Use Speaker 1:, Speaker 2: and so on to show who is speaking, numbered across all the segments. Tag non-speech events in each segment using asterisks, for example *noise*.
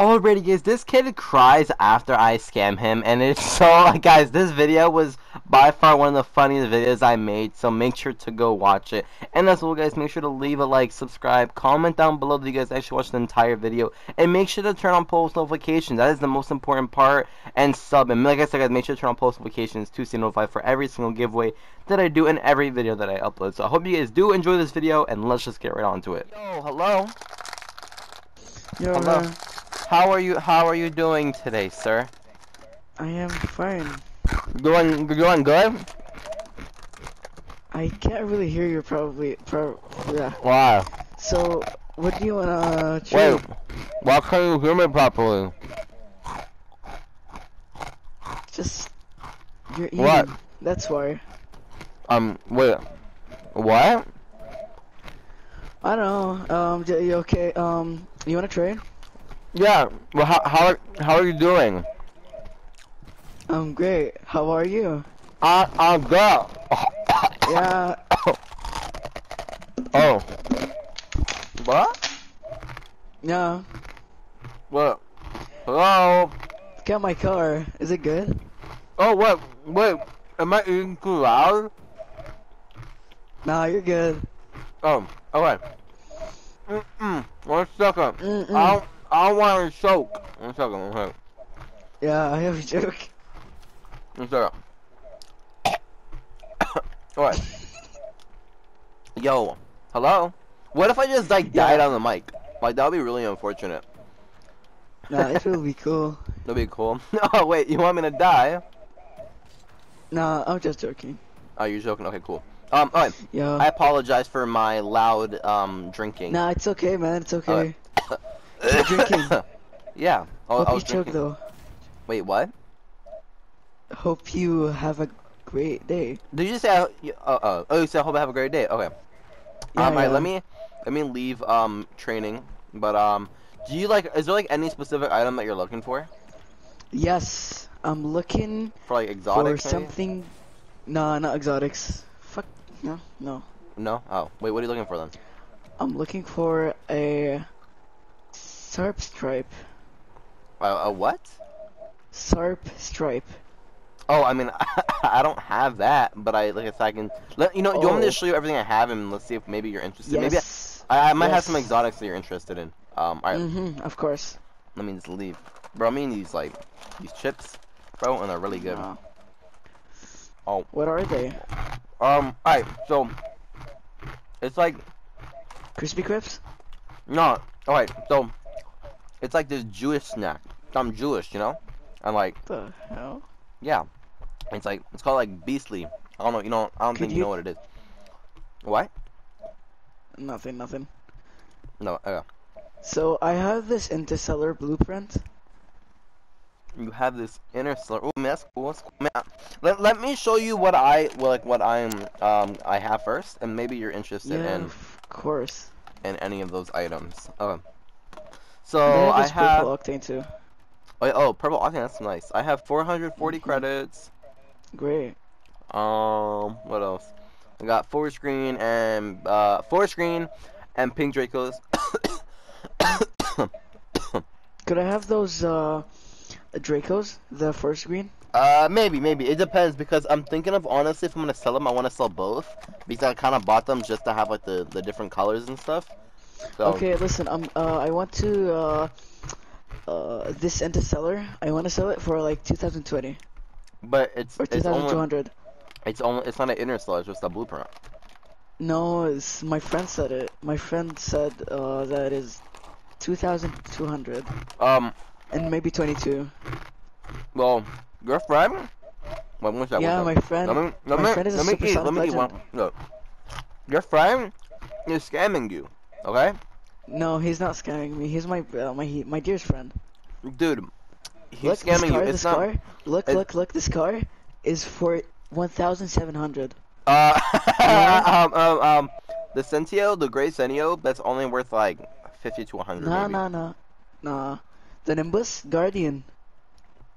Speaker 1: already guys this kid cries after i scam him and it's *laughs* so guys this video was by far one of the funniest videos i made so make sure to go watch it. And as well guys make sure to leave a like subscribe comment down below that you guys actually watched the entire video. And make sure to turn on post notifications. That is the most important part and sub. And like i said guys make sure to turn on post notifications to stay notified for every single giveaway that i do in every video that i upload. So i hope you guys do enjoy this video and let's just get right on to it. Yo hello?
Speaker 2: Yo,
Speaker 1: Hello.
Speaker 2: man,
Speaker 1: how are you how are you doing today sir
Speaker 2: I am fine.
Speaker 1: Doing doing good?
Speaker 2: I can't really hear you probably. Pro yeah.
Speaker 1: Wow.
Speaker 2: So, what do you wanna trade?
Speaker 1: Wait. Why can't you hear me properly?
Speaker 2: Just you're eating.
Speaker 1: What?
Speaker 2: That's why.
Speaker 1: Um. Wait. What?
Speaker 2: I don't know. Um, you okay? Um, you wanna trade?
Speaker 1: Yeah. Well, how how are, how are you doing?
Speaker 2: I'm great. How are you?
Speaker 1: I I'm good.
Speaker 2: Yeah.
Speaker 1: oh. What?
Speaker 2: Yeah.
Speaker 1: What? Hello.
Speaker 2: Got my car. Is it good?
Speaker 1: Oh what? wait. Am I eating too loud?
Speaker 2: Nah, you're good.
Speaker 1: Oh. Okay. Mm mm. One second.
Speaker 2: Mm -mm.
Speaker 1: I don't I want to choke. One second. One second.
Speaker 2: Yeah, I have a joke.
Speaker 1: One second. Alright. Yo, hello? What if I just like
Speaker 2: Yeah.
Speaker 1: died on the mic? Like that would be really unfortunate.
Speaker 2: Nah, it will be cool. *laughs*
Speaker 1: That'd be cool. *laughs* oh wait, you want me to die?
Speaker 2: Nah, I'm just joking.
Speaker 1: Oh, you're joking. Okay, cool. Um, alright.
Speaker 2: Yo.
Speaker 1: I apologize for my loud um drinking.
Speaker 2: Nah, it's okay, man. It's okay. *coughs*
Speaker 1: Keep
Speaker 2: drinking. *laughs*
Speaker 1: yeah. I,
Speaker 2: Hope
Speaker 1: I
Speaker 2: you
Speaker 1: was
Speaker 2: choke though.
Speaker 1: Wait, what?
Speaker 2: Hope you have a great day.
Speaker 1: Did you say? Uh, uh, oh, you said I hope I have a great day. Okay.
Speaker 2: Yeah,
Speaker 1: um,
Speaker 2: yeah.
Speaker 1: let me let me leave um training. But um, do you like? Is there like any specific item that you're looking for?
Speaker 2: Yes, I'm looking
Speaker 1: For like exotics?
Speaker 2: for
Speaker 1: maybe?
Speaker 2: something. Nah, not exotics. Fuck no, no.
Speaker 1: No. Oh, wait. What are you looking for then?
Speaker 2: I'm looking for a SARP stripe.
Speaker 1: Uh, a what?
Speaker 2: SARP stripe.
Speaker 1: Oh, I mean, *laughs* I don't have that, but I like I said, I can. Let you know. You want me
Speaker 2: Oh.
Speaker 1: to show you everything I have, and let's see if maybe you're interested. Maybe
Speaker 2: Yes.
Speaker 1: I, I might have some exotics that you're interested in. Um, alright.
Speaker 2: Mhm. Of course.
Speaker 1: Let me just leave, bro. I mean these like these chips, bro, and they're really good.
Speaker 2: Nah.
Speaker 1: Oh.
Speaker 2: What are they?
Speaker 1: Um. Alright. So it's like
Speaker 2: Crispy Crips?
Speaker 1: no. Alright. So it's like this Jewish snack. I'm Jewish, you know, and like
Speaker 2: The hell?
Speaker 1: yeah, it's like it's called like beastly. I don't know. You know. I don't
Speaker 2: Could
Speaker 1: think you
Speaker 2: you-
Speaker 1: know what it is. What?
Speaker 2: Nothing. Nothing.
Speaker 1: No. Uh,
Speaker 2: So I have this interstellar blueprint.
Speaker 1: you have this interstellar. Oh, man, that's cool. That's cool. Man, let, let me show you what I well, like what I'm um I have first, and maybe you're interested
Speaker 2: Yeah,
Speaker 1: in
Speaker 2: of course.
Speaker 1: in any of those items. Okay. So I have
Speaker 2: purple octane too.
Speaker 1: oh, oh purple. Think that's nice. I have 440
Speaker 2: Mhm.
Speaker 1: credits.
Speaker 2: Great.
Speaker 1: Um, what else? I got four screen and uh four screen and pink Dracos. *coughs*
Speaker 2: Could I have those uh Dracos? The first green?
Speaker 1: Uh, maybe, maybe. It depends because I'm thinking of honestly if I'm gonna sell them, I want to sell both because I kind of bought them just to have like the the different colors and stuff. So,
Speaker 2: Okay, listen. Um, uh, I want to uh, uh, this interstellar. I want to sell it for like 2020
Speaker 1: but it's
Speaker 2: or
Speaker 1: it's only
Speaker 2: 2200.
Speaker 1: it's only it's not an interstellar, it's just a blueprint.
Speaker 2: No, it's my friend said it. My friend said uh that is 2200
Speaker 1: Um,
Speaker 2: and maybe 22.
Speaker 1: well, your friend. Wait, one second,
Speaker 2: Yeah,
Speaker 1: one
Speaker 2: my friend.
Speaker 1: Let me let
Speaker 2: my
Speaker 1: me
Speaker 2: friend is a
Speaker 1: let me eat.
Speaker 2: supersonic
Speaker 1: Let me eat one.
Speaker 2: legend.
Speaker 1: Look, your friend is scamming you. Okay,
Speaker 2: No, he's not scamming me. He's my uh, my my dearest friend.
Speaker 1: dude, he's
Speaker 2: look, this
Speaker 1: scamming
Speaker 2: car,
Speaker 1: you.
Speaker 2: this
Speaker 1: It's not.
Speaker 2: car. Look,
Speaker 1: it-
Speaker 2: look, look. This car is for 1,700.
Speaker 1: Uh, *laughs*
Speaker 2: Yeah.
Speaker 1: um, um, um, the Centio, the gray Centio, that's only worth like fifty to hundred.
Speaker 2: Nah,
Speaker 1: maybe.
Speaker 2: nah, nah, nah. The Nimbus Guardian.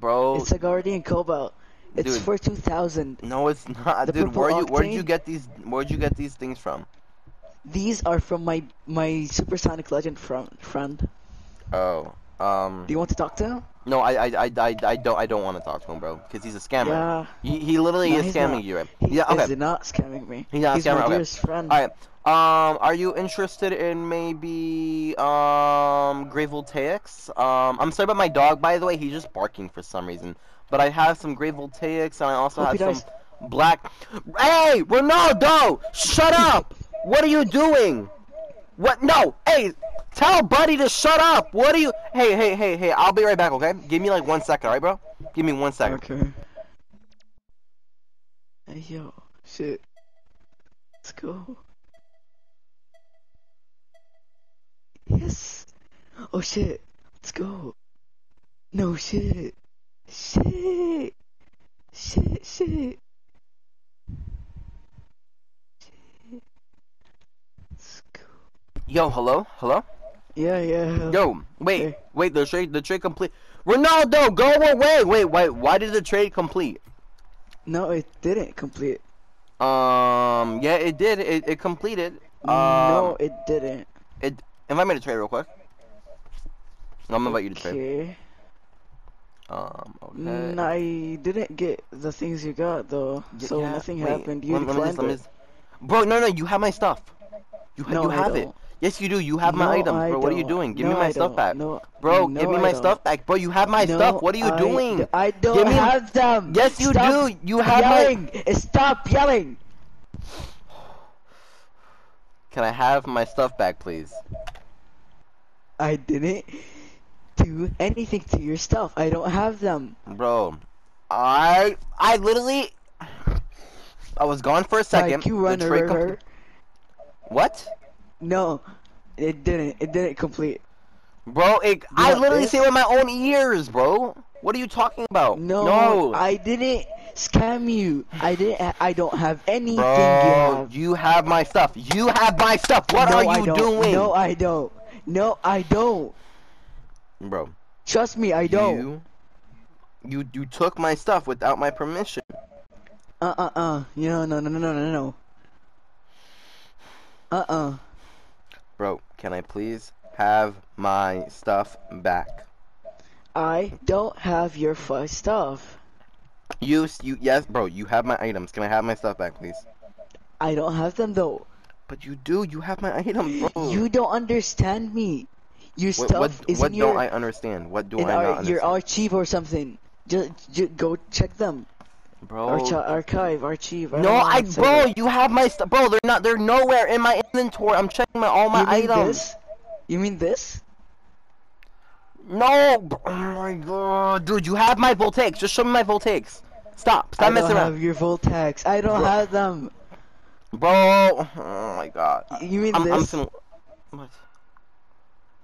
Speaker 1: Bro,
Speaker 2: It's a Guardian Cobalt. It's.
Speaker 1: Dude.
Speaker 2: for 2,000.
Speaker 1: no, it's not,
Speaker 2: the
Speaker 1: dude. Where you where'd you get these? Where'd you get these things from?
Speaker 2: These are from my my Supersonic Legend from friend.
Speaker 1: Oh, Um,
Speaker 2: Do you want to talk to him?
Speaker 1: no, I, I, I, I, I don't, I don't want to talk to him, bro, because he's a scammer.
Speaker 2: Yeah.
Speaker 1: He, he literally
Speaker 2: No,
Speaker 1: is scamming
Speaker 2: not.
Speaker 1: you, right?
Speaker 2: He
Speaker 1: yeah, okay.
Speaker 2: is not scamming me.
Speaker 1: He's not
Speaker 2: He's
Speaker 1: scammer,
Speaker 2: my
Speaker 1: okay.
Speaker 2: dearest friend.
Speaker 1: All right. Um, are you interested in maybe um Grey Voltaics? Um, I'm sorry about my dog, by the way. He's just barking for some reason. But I have some Grey Voltaics, and I also
Speaker 2: Hope
Speaker 1: have some
Speaker 2: dies.
Speaker 1: black. Hey, Ronaldo! Shut up! What are you doing? What? No! Hey, tell Buddy to shut up! What are you? Hey, hey, hey, hey! I'll be right back, okay? Give me like one second, alright, bro? Give me one second.
Speaker 2: Okay. Hey yo, shit. Let's go. Yes. Oh shit. Let's go. No shit. Shit. Shit. Shit. Let's go.
Speaker 1: Yo, hello, hello.
Speaker 2: Yeah, yeah.
Speaker 1: Yo, wait,
Speaker 2: Hey.
Speaker 1: wait, the trade, the trade complete. Ronaldo, go away. Wait, wait, why did the trade complete?
Speaker 2: No, it didn't complete.
Speaker 1: Um, yeah, it did. It, it completed. Um,
Speaker 2: no, it didn't.
Speaker 1: it. Invite me to trade real quick. I'm gonna invite you to trade.
Speaker 2: Okay.
Speaker 1: Um, okay.
Speaker 2: Mm, I didn't get the things you got though, so
Speaker 1: yeah,
Speaker 2: nothing
Speaker 1: wait,
Speaker 2: happened. You
Speaker 1: let, let me just, let me just- Bro, no, no, you have my stuff. You, ha-
Speaker 2: No,
Speaker 1: you have it.
Speaker 2: Don't.
Speaker 1: Yes, you do. You have my
Speaker 2: No,
Speaker 1: items,
Speaker 2: I
Speaker 1: bro. What are you doing? Give
Speaker 2: No,
Speaker 1: me my
Speaker 2: I
Speaker 1: stuff
Speaker 2: don't.
Speaker 1: back.
Speaker 2: No,
Speaker 1: Bro, give me
Speaker 2: I
Speaker 1: my
Speaker 2: don't.
Speaker 1: stuff back. Bro, you have my stuff. What are you
Speaker 2: I-
Speaker 1: doing?
Speaker 2: I don't
Speaker 1: Give me-
Speaker 2: have them.
Speaker 1: Yes, you
Speaker 2: Stop
Speaker 1: do. You have my.
Speaker 2: yelling. Stop yelling.
Speaker 1: Can I have my stuff back, please?
Speaker 2: I didn't do anything to your stuff. I don't have them.
Speaker 1: Bro, I I literally I was gone for a second.
Speaker 2: Like you run a river.
Speaker 1: What?
Speaker 2: No, it didn't. It didn't complete.
Speaker 1: Bro, it, I literally see it with my own ears, bro. What are you talking about?
Speaker 2: No,
Speaker 1: no.
Speaker 2: I didn't scam you. I didn't. I don't have anything you
Speaker 1: Bro,
Speaker 2: have.
Speaker 1: you have my stuff. You have my stuff. What
Speaker 2: no,
Speaker 1: are you doing?
Speaker 2: No, I don't. No, I don't.
Speaker 1: Bro,
Speaker 2: Trust me, I don't.
Speaker 1: you you you took my stuff without my permission.
Speaker 2: Uh uh uh. No no no no no no no. Uh uh.
Speaker 1: Bro, can I please have my stuff back?
Speaker 2: I don't have your stuff.
Speaker 1: You you yes, bro, you have my items. Can I have my stuff back, please?
Speaker 2: I don't have them though.
Speaker 1: But you do. You have my items, bro.
Speaker 2: You don't understand me. Your
Speaker 1: What,
Speaker 2: stuff
Speaker 1: what,
Speaker 2: is
Speaker 1: what
Speaker 2: in your
Speaker 1: don't I understand? What do I
Speaker 2: our,
Speaker 1: not
Speaker 2: your
Speaker 1: understand?
Speaker 2: archive or something. Just, just go check them.
Speaker 1: Bro.
Speaker 2: Archi- archive, archive.
Speaker 1: No,
Speaker 2: don't know how
Speaker 1: I bro,
Speaker 2: that.
Speaker 1: you have my stuff, bro. They're not. They're nowhere in my inventory. I'm checking my all my
Speaker 2: you mean
Speaker 1: items.
Speaker 2: this? You mean this?
Speaker 1: No, bro. oh my god, dude, you have my voltaics. Just show me my voltaics. Stop, stop
Speaker 2: I
Speaker 1: messing
Speaker 2: don't have your Voltaics. I don't
Speaker 1: Bro.
Speaker 2: have them.
Speaker 1: bro. Oh my god.
Speaker 2: You mean
Speaker 1: I'm, I'm
Speaker 2: this?
Speaker 1: What?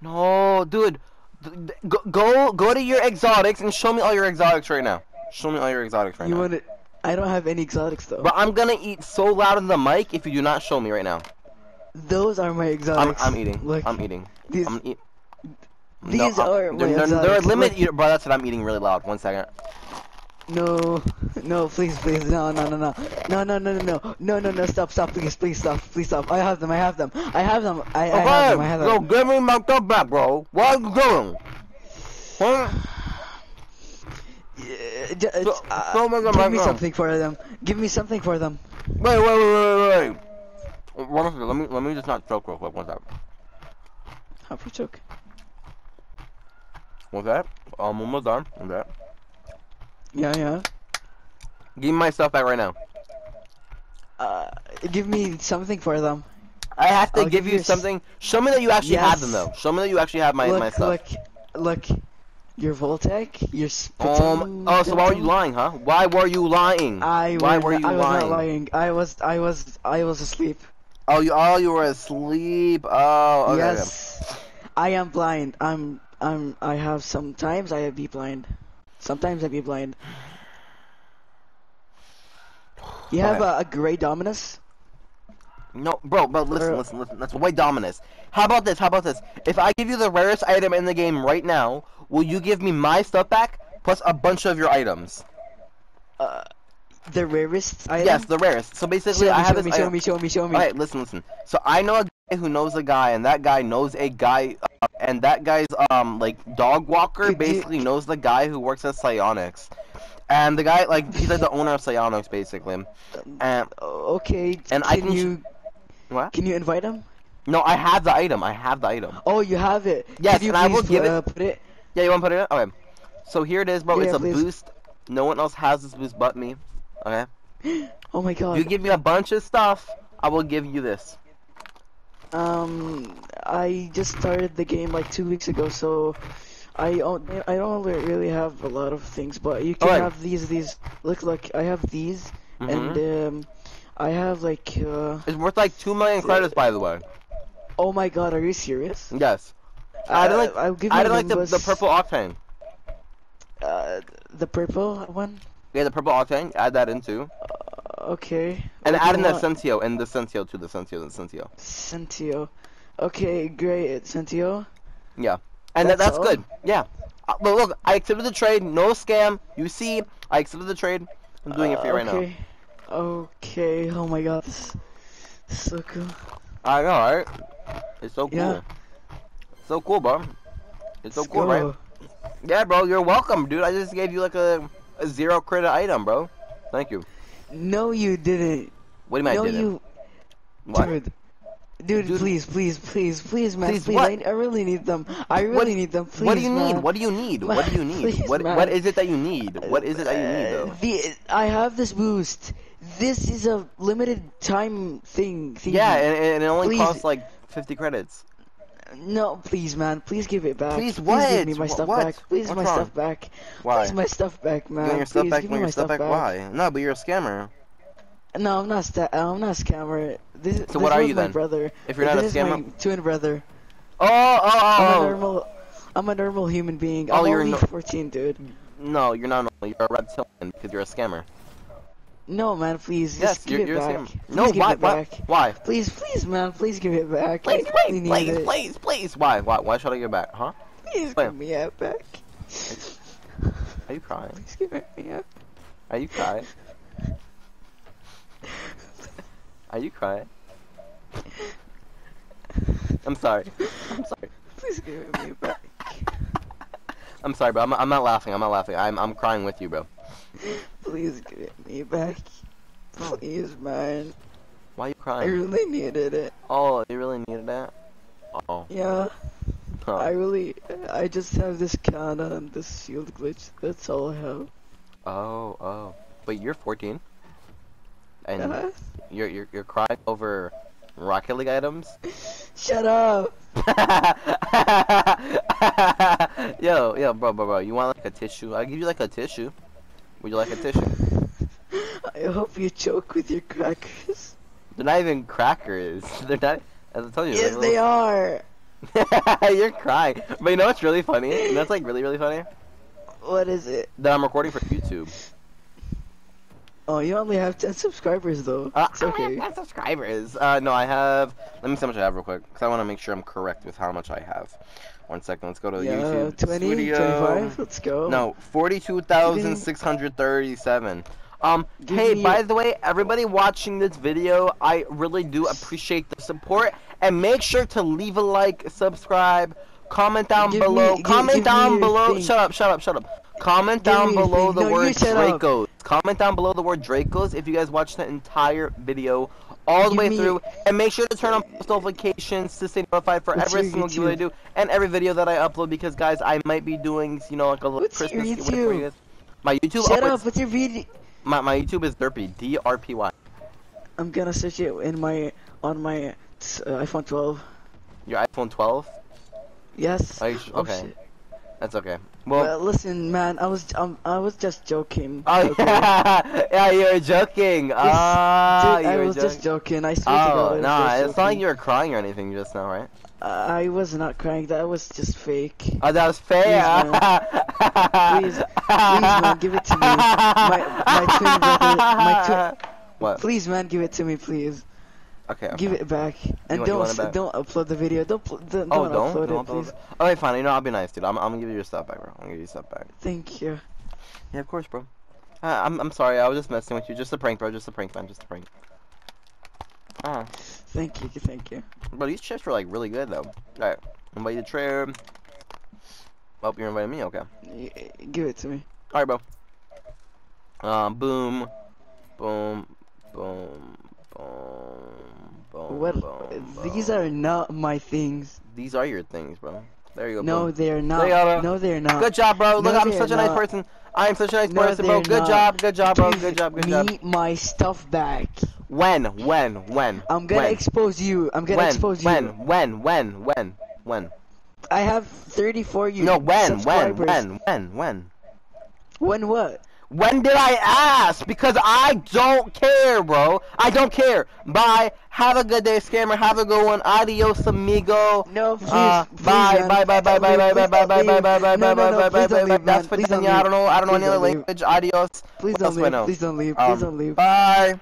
Speaker 1: No, dude. D- d- Go, go, go to your exotics and show me all your exotics right now. Show me all your exotics right
Speaker 2: you
Speaker 1: now.
Speaker 2: want? I don't have any exotics though.
Speaker 1: But I'm gonna eat so loud in the mic if you do not show me right now.
Speaker 2: Those are my
Speaker 1: I'm,
Speaker 2: exotics.
Speaker 1: I'm eating.
Speaker 2: Look,
Speaker 1: I'm eating.
Speaker 2: these
Speaker 1: I'm eat.
Speaker 2: these
Speaker 1: I'm- uh,
Speaker 2: are my
Speaker 1: they're, they're, they're a limit
Speaker 2: Look.
Speaker 1: eater, bro. That's what I'm eating really loud. One second.
Speaker 2: no, no, please, please, no, no, no, no, no, no, no, no, no, no, no, no, stop, stop, please, please, stop, please, stop. I have them, I have them, I have them, I, I have them, I have
Speaker 1: Okay,
Speaker 2: them.
Speaker 1: yo, give me my stuff back, bro. What are you doing? Huh? So-
Speaker 2: uh,
Speaker 1: much
Speaker 2: give me something for them. Give me something for them.
Speaker 1: Wait, wait, wait, wait, wait. One second. Let me let me just not choke real quick. One second.
Speaker 2: How you choke?
Speaker 1: What's that? Um, almost done. What's that?
Speaker 2: Yeah, yeah.
Speaker 1: Give me my stuff back right now.
Speaker 2: Uh, give me something for them.
Speaker 1: I have to give
Speaker 2: give
Speaker 1: you something. Show me that you actually have them, though. Show me that you actually have my
Speaker 2: look,
Speaker 1: my stuff.
Speaker 2: look, look. Your Voltaic, your
Speaker 1: Um. Oh, so why were you lying, huh? Why were you lying?
Speaker 2: I
Speaker 1: why
Speaker 2: was,
Speaker 1: were you
Speaker 2: I was not lying. I was, I was, I was asleep.
Speaker 1: Oh, you oh you were asleep. Oh, okay.
Speaker 2: yes, I am blind. I'm, I'm, I have sometimes I be blind. Sometimes I be blind. You have a, a gray Dominus?
Speaker 1: No, bro, bro, listen, listen, listen. That's way Dominus. How about this? How about this? If I give you the rarest item in the game right now, will you give me my stuff back plus a bunch of your items?
Speaker 2: Uh, the rarest item?
Speaker 1: Yes, the rarest. So basically,
Speaker 2: Show me,
Speaker 1: I have
Speaker 2: show
Speaker 1: this
Speaker 2: me, show
Speaker 1: item.
Speaker 2: me, show me, show me.
Speaker 1: Alright, listen, listen. So I know a guy who knows a guy, and that guy knows a guy, uh, and that guy's um like dog walker
Speaker 2: Could you-
Speaker 1: basically knows the guy who works at Psyonix, and the guy like he's like the owner of Psyonix basically, and
Speaker 2: Oh, Okay.
Speaker 1: And I
Speaker 2: can
Speaker 1: can
Speaker 2: you
Speaker 1: what?
Speaker 2: can you invite him?
Speaker 1: No, I have the item. I have the item.
Speaker 2: Oh, you have it.
Speaker 1: Yes,
Speaker 2: Can you
Speaker 1: and I will give it-
Speaker 2: uh, Put it.
Speaker 1: Yeah, you want to put it in? Okay. So here it is, bro.
Speaker 2: Yeah,
Speaker 1: it's a
Speaker 2: please.
Speaker 1: boost. No one else has this boost but me. Okay. *gasps*
Speaker 2: Oh my god.
Speaker 1: You give me a bunch of stuff, I will give you this.
Speaker 2: Um, I just started the game like two weeks ago, so I don't I don't really have a lot of things, but you can
Speaker 1: Alright.
Speaker 2: have these these. Look, look, I have these,
Speaker 1: Mhm.
Speaker 2: and um, I have like uh.
Speaker 1: It's worth like two million credits, by the way.
Speaker 2: Oh my god, are you serious?
Speaker 1: Yes. I didn't like.
Speaker 2: I'll give
Speaker 1: I like the, the purple octane.
Speaker 2: Uh, the purple one.
Speaker 1: Yeah, the purple octane. Add that in too,
Speaker 2: Uh, okay.
Speaker 1: and
Speaker 2: What
Speaker 1: add in the? Centio and the Centio to the Centio and Sentio.
Speaker 2: Centio. Okay, great, Centio.
Speaker 1: Yeah, and that,
Speaker 2: That's
Speaker 1: that's good. Yeah. Uh, but look, I accepted the trade. No scam. You see, I accepted the trade. I'm doing it for you right now.
Speaker 2: okay. Okay. Oh my god, this, this is so cool.
Speaker 1: I know, right? It's so cool.
Speaker 2: Yeah.
Speaker 1: So cool, bro. It's so
Speaker 2: Let's
Speaker 1: cool, right? Yeah, bro. You're welcome, dude. I just gave you like a, a zero credit item, bro. Thank you.
Speaker 2: No, you didn't.
Speaker 1: What do you mean
Speaker 2: no,
Speaker 1: I didn't?
Speaker 2: you,
Speaker 1: What?
Speaker 2: dude. Dude,
Speaker 1: Dude.
Speaker 2: please, please, please, please, man,
Speaker 1: Please
Speaker 2: please? I, I really need them. I really
Speaker 1: What-
Speaker 2: need them. Please,
Speaker 1: what do you need? What do you need? What do you need?
Speaker 2: Please,
Speaker 1: what what is it that you need? What is it that you need though?
Speaker 2: the, I have this boost. This is a limited time thing. thingy.
Speaker 1: Yeah, and, and it only costs like 50 credits.
Speaker 2: No, please, man. Please give it back.
Speaker 1: Please what?
Speaker 2: Please give me my stuff
Speaker 1: what?
Speaker 2: back. Please,
Speaker 1: What's
Speaker 2: my
Speaker 1: wrong?
Speaker 2: stuff back.
Speaker 1: Why?
Speaker 2: Please, my stuff back, man.
Speaker 1: you want your stuff
Speaker 2: Please,
Speaker 1: back?
Speaker 2: give me my
Speaker 1: your stuff back? Why? No, but you're a scammer.
Speaker 2: No, I'm not. Sta- I'm not a scammer. This,
Speaker 1: So
Speaker 2: this
Speaker 1: what are you
Speaker 2: my
Speaker 1: then?
Speaker 2: brother.
Speaker 1: If you're not a scammer-
Speaker 2: is my twin brother.
Speaker 1: Oh, oh, oh
Speaker 2: I'm a
Speaker 1: oh, oh.
Speaker 2: normal. I'm a normal human being.
Speaker 1: Oh,
Speaker 2: I'm
Speaker 1: you're
Speaker 2: only
Speaker 1: no-
Speaker 2: 14, dude.
Speaker 1: No, you're not. normal. You're a reptilian because you're a scammer.
Speaker 2: No, man. Please,
Speaker 1: Yes,
Speaker 2: just give
Speaker 1: you're,
Speaker 2: it back.
Speaker 1: No,
Speaker 2: give
Speaker 1: why?
Speaker 2: it
Speaker 1: Why?
Speaker 2: back.
Speaker 1: Why?
Speaker 2: Please, please, man. Please give it back.
Speaker 1: Please, please, please,
Speaker 2: it.
Speaker 1: please, please. Why? Why? Why should I give it back? Huh?
Speaker 2: Please give me it back.
Speaker 1: Are you crying?
Speaker 2: Please give it me up.
Speaker 1: Are you crying? Are you crying? I'm sorry. I'm sorry.
Speaker 2: Please give it me back.
Speaker 1: I'm sorry, bro. I'm, I'm not laughing. I'm not laughing. I'm I'm crying with you, bro.
Speaker 2: Please give it me back. Please, man.
Speaker 1: Why are you
Speaker 2: I
Speaker 1: crying?
Speaker 2: really needed it.
Speaker 1: Oh, you really needed that? Oh.
Speaker 2: Yeah.
Speaker 1: Huh.
Speaker 2: I really, I just have this Kana and this shield glitch. That's all I have.
Speaker 1: Oh, oh. But you're 14. And
Speaker 2: Uh,
Speaker 1: you're you're you're crying over Rocket League items? *laughs*
Speaker 2: shut up! *laughs*
Speaker 1: yo, yo, bro, bro, bro. You want like a tissue? I'll give you like a tissue. Would you like a tissue?
Speaker 2: I hope you choke with your crackers.
Speaker 1: They're not even crackers. *laughs* They're not. As I told you.
Speaker 2: yes, they are. *laughs*
Speaker 1: You're crying. But you know what's really funny? That's like really, really funny.
Speaker 2: What is it?
Speaker 1: That I'm recording for YouTube.
Speaker 2: Oh, you only have 10 subscribers though.
Speaker 1: Uh,
Speaker 2: it's okay.
Speaker 1: I have subscribers. Uh, no, I have. Let me see how much I have real quick, because I want to make sure I'm correct with how much I have. One second. Let's go to
Speaker 2: Yeah,
Speaker 1: YouTube
Speaker 2: 20,
Speaker 1: Studio.
Speaker 2: 25. Let's go.
Speaker 1: No, forty-two thousand six hundred thirty-seven. Um,
Speaker 2: Give
Speaker 1: hey,
Speaker 2: me-
Speaker 1: by the way, everybody watching this video, I really do appreciate the support, and make sure to leave a like, subscribe, comment down
Speaker 2: Give
Speaker 1: below,
Speaker 2: me-
Speaker 1: comment
Speaker 2: give me
Speaker 1: down below.
Speaker 2: thing.
Speaker 1: Shut up, shut up, shut up. Comment
Speaker 2: Give
Speaker 1: down below
Speaker 2: thing.
Speaker 1: the
Speaker 2: No,
Speaker 1: word. Dracos. Comment down below the word Dracos if you guys watched the entire video all the
Speaker 2: Give
Speaker 1: way
Speaker 2: me-
Speaker 1: through, and make sure to turn on post notifications to stay notified for
Speaker 2: What's
Speaker 1: every single giveaway I do and every video that I upload because guys, I might be doing, you know, like a little
Speaker 2: What's
Speaker 1: Christmas giveaway for you
Speaker 2: YouTube?
Speaker 1: guys. My YouTube,
Speaker 2: Shut
Speaker 1: oh,
Speaker 2: up with your video.
Speaker 1: my, my YouTube is Derpy, D R P Y.
Speaker 2: I'm gonna search it in my on my uh, iPhone 12.
Speaker 1: Your iPhone 12?
Speaker 2: Yes.
Speaker 1: Are you
Speaker 2: Oh,
Speaker 1: okay. That's okay.
Speaker 2: Well,
Speaker 1: Well,
Speaker 2: listen, man. I was um, I was just joking.
Speaker 1: oh
Speaker 2: okay? *laughs*
Speaker 1: yeah, yeah, you were joking. Ah, you
Speaker 2: I
Speaker 1: were
Speaker 2: was
Speaker 1: joking.
Speaker 2: just joking. I swear to God.
Speaker 1: Oh no, it's not like you were crying or anything just now, right?
Speaker 2: I was not crying. That was just fake.
Speaker 1: Oh, that was fair.
Speaker 2: Please, Please, man, give it to me. My my twin brother. My twin. *laughs*
Speaker 1: What?
Speaker 2: Please, man, give it to me, please.
Speaker 1: Okay.
Speaker 2: Give it back, and
Speaker 1: want-
Speaker 2: don't
Speaker 1: back?
Speaker 2: don't upload the video. Don't don't,
Speaker 1: Oh,
Speaker 2: don't
Speaker 1: don't.
Speaker 2: upload
Speaker 1: don't
Speaker 2: it, please.
Speaker 1: Okay, fine. You know, I'll be nice, dude. I'm, I'm gonna give you your stuff back, bro. I'm gonna give you your stuff back.
Speaker 2: Thank you.
Speaker 1: Yeah, of course, bro. Uh, I'm, I'm sorry. I was just messing with you. Just a prank, bro. Just a prank, man. Just a prank. Uh,
Speaker 2: Thank you, thank you.
Speaker 1: but these chips were like really good though. Alright, invite the chair. Oh, you're inviting me? Okay.
Speaker 2: Y- Give it to me.
Speaker 1: Alright, bro. Um, boom, boom, boom.
Speaker 2: What?
Speaker 1: boom,
Speaker 2: These are not my things.
Speaker 1: These are your things, bro. There you go.
Speaker 2: No,
Speaker 1: boom.
Speaker 2: they're not.
Speaker 1: are.
Speaker 2: No, they're not.
Speaker 1: Good job, bro. Look,
Speaker 2: No,
Speaker 1: I'm such a nice person. I am such a nice
Speaker 2: No,
Speaker 1: person, bro. Good
Speaker 2: not.
Speaker 1: job, good job, bro.
Speaker 2: Give
Speaker 1: Good job, good
Speaker 2: me
Speaker 1: job.
Speaker 2: my stuff back.
Speaker 1: When, when, when?
Speaker 2: I'm gonna
Speaker 1: when?
Speaker 2: expose you. I'm gonna
Speaker 1: when,
Speaker 2: expose
Speaker 1: when,
Speaker 2: you.
Speaker 1: when, when, when, when? When?
Speaker 2: I have 34 you
Speaker 1: No, when, when, when, when, when?
Speaker 2: When what?
Speaker 1: When did I ask? Because I don't care, bro. I don't care. Bye. Have a good day, scammer. Have a good one. Adios, amigo.
Speaker 2: No, please,
Speaker 1: Uh,
Speaker 2: please,
Speaker 1: bye,
Speaker 2: man.
Speaker 1: bye, bye, bye, bye, bye, bye, bye, bye, bye, bye, bye, bye, bye, bye, bye, bye.
Speaker 2: leave,
Speaker 1: That's
Speaker 2: man. Please don't
Speaker 1: Spitania. I don't know. I don't know any other language. Adios.
Speaker 2: Please don't
Speaker 1: else do I
Speaker 2: leave. Please don't leave.
Speaker 1: Um,
Speaker 2: Please don't leave.
Speaker 1: Bye.